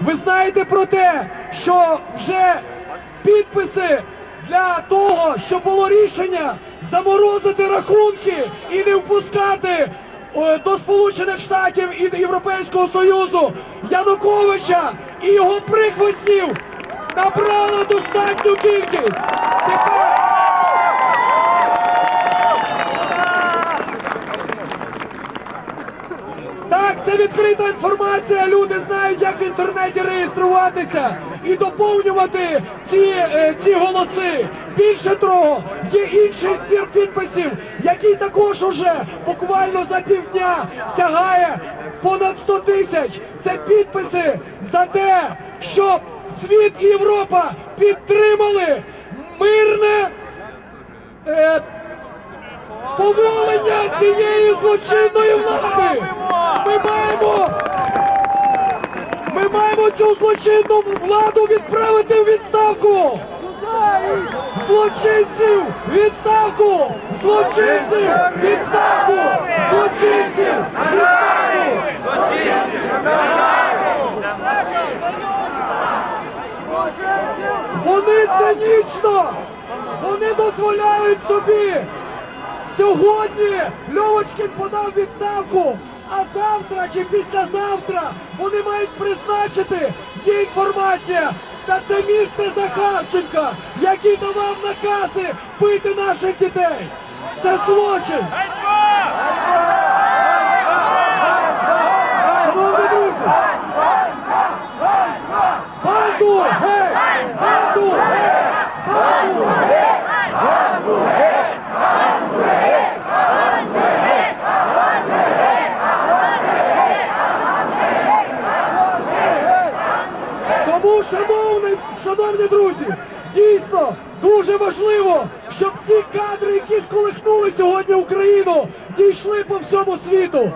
ви знаєте про те, що вже підписи для того, щоб було рішення заморозити рахунки і не впускати е, до Сполучених Штатів і до Європейського Союзу Януковича і його прихвостнів набрала достатню кількість. Тепер це відкрита інформація. Люди знають, як в інтернеті реєструватися і доповнювати ці, е, ці голоси. Більше того, є інший збір підписів, який також уже буквально за півдня сягає понад 100 тисяч. Це підписи за те, щоб світ і Європа підтримали поволення цієї злочинної влади. Ми маємо, ми маємо цю злочинну владу відправити в відставку. Злочинців! Відставку! Злочинців! Відставку! Злочинців! Відставку! Вони цинічно! Вони дозволяють собі Сьогодні Льовочкін подав відставку, а завтра чи післязавтра вони мають призначити, є інформація, на це місце Захарченка, який давав накази бити наших дітей. Це злочин. Шановні друзі! Банду! Банду! Тому, шановні, шановні друзі, дійсно дуже важливо, щоб ці кадри, які сколихнули сьогодні Україну, дійшли по всьому світу.